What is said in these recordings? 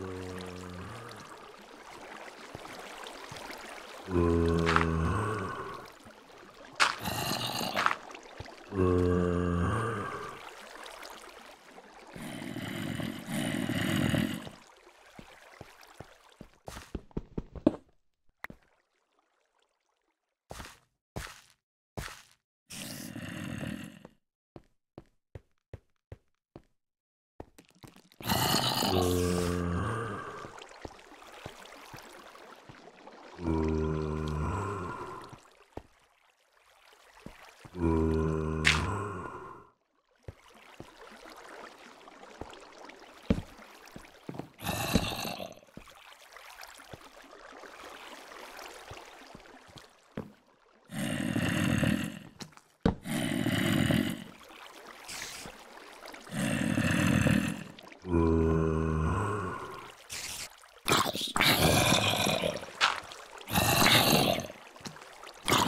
Uh. Uh.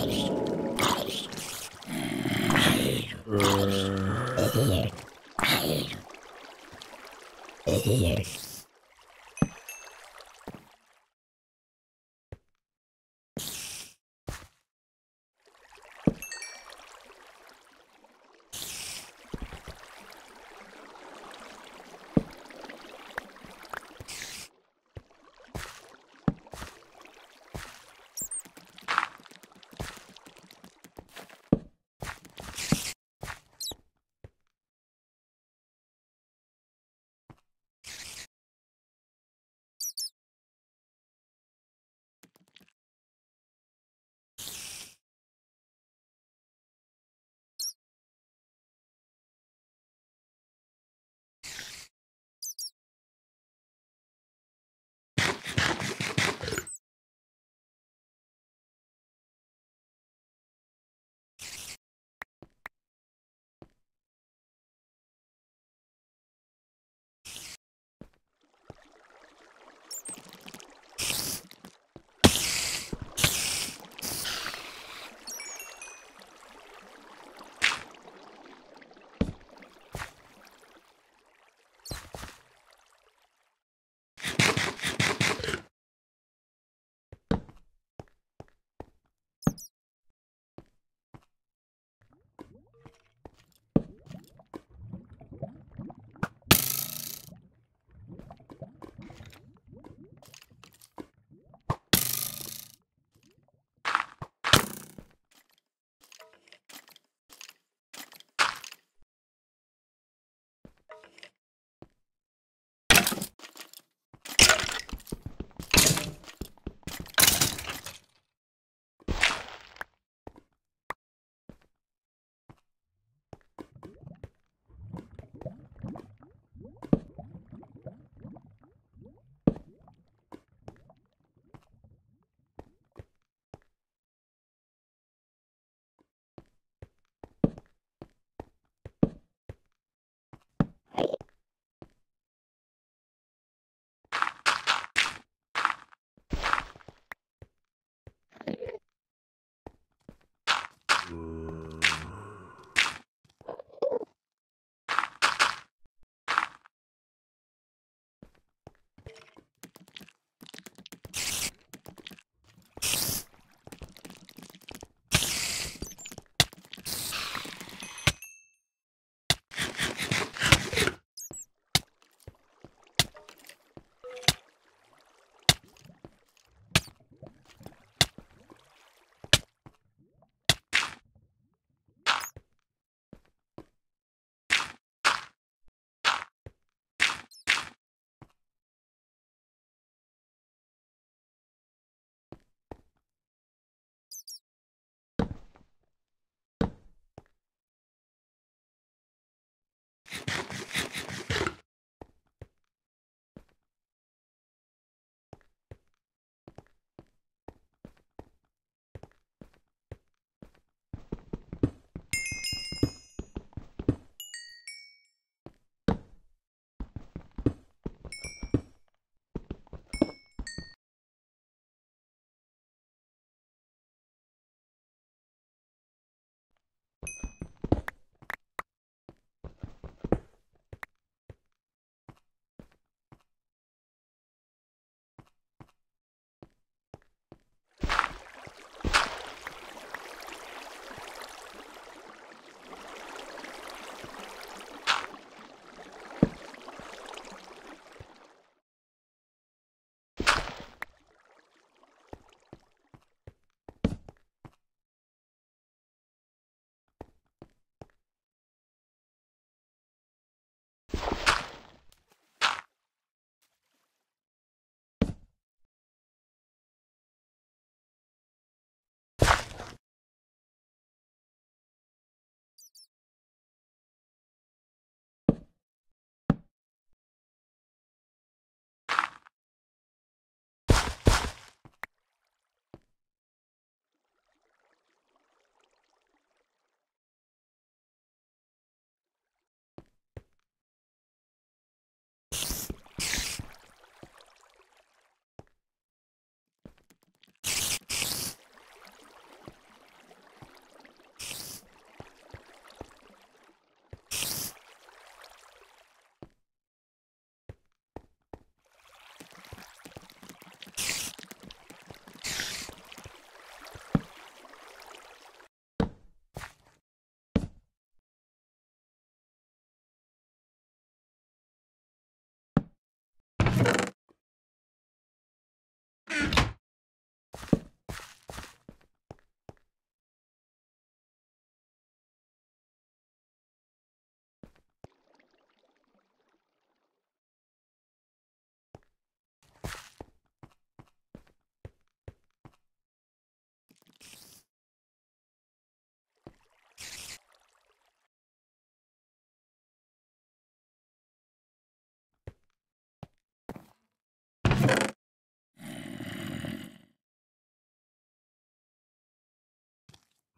Here. Here. Here.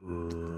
Hum.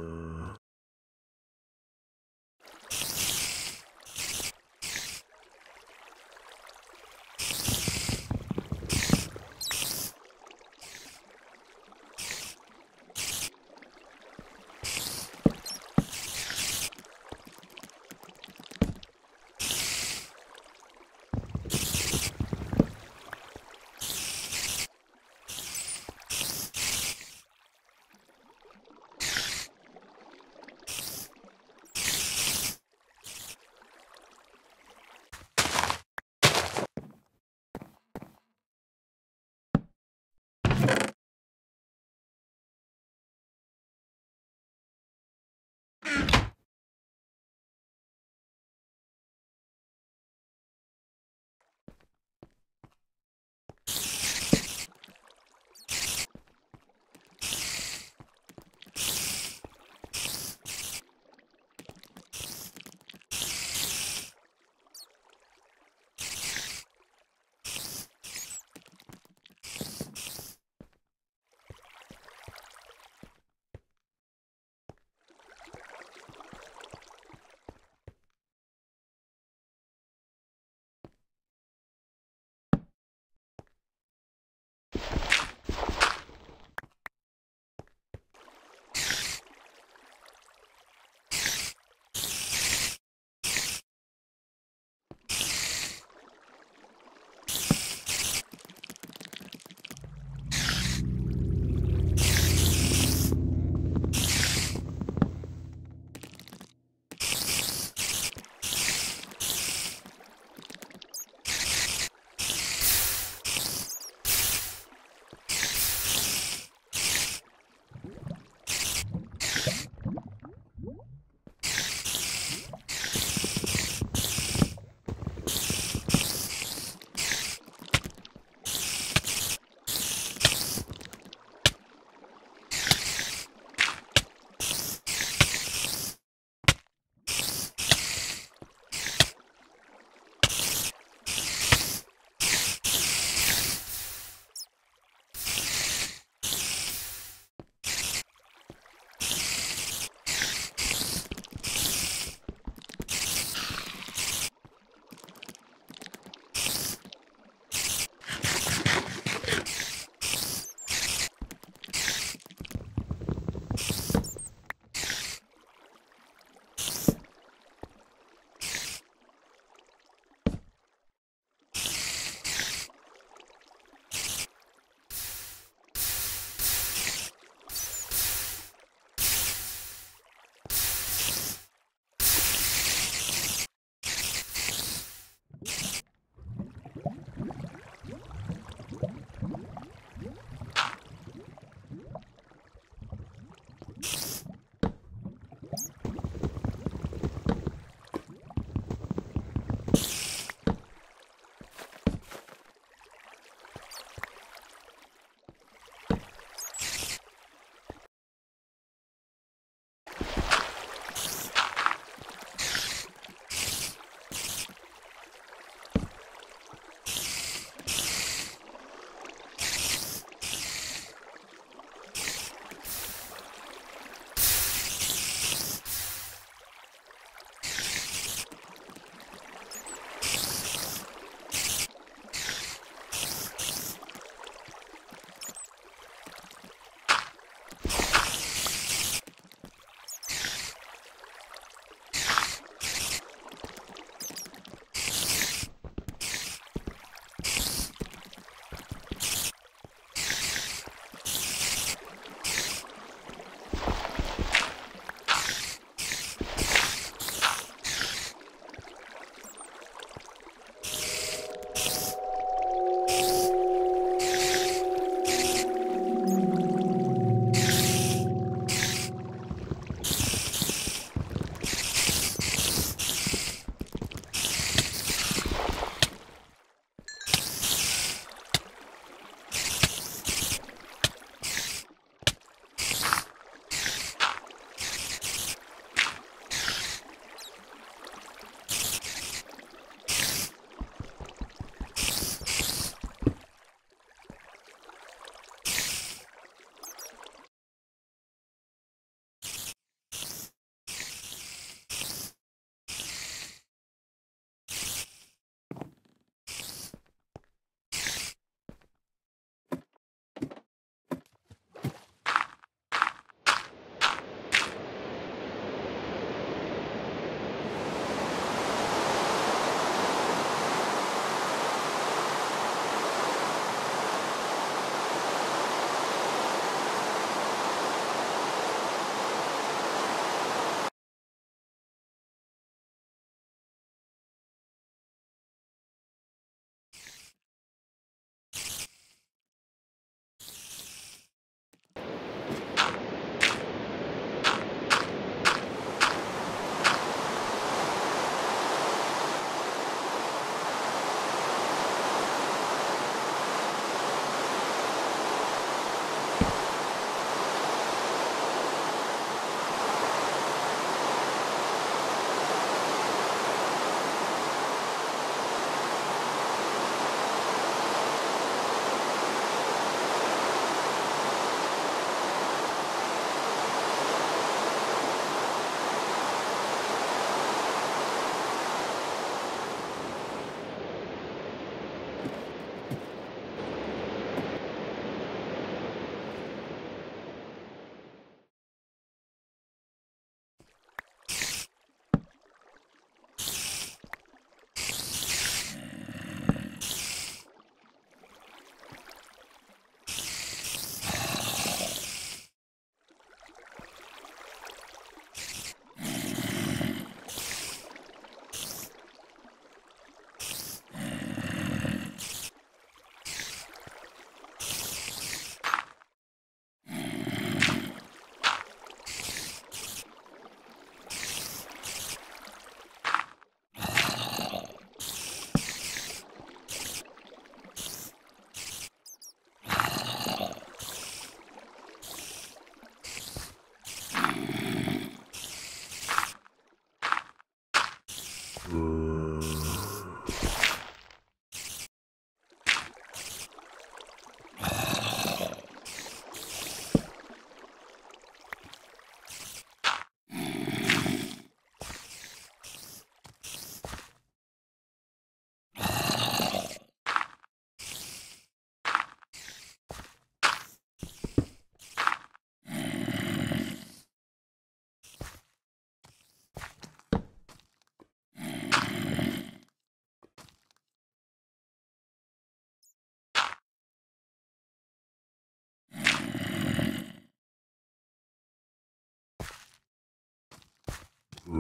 Uh,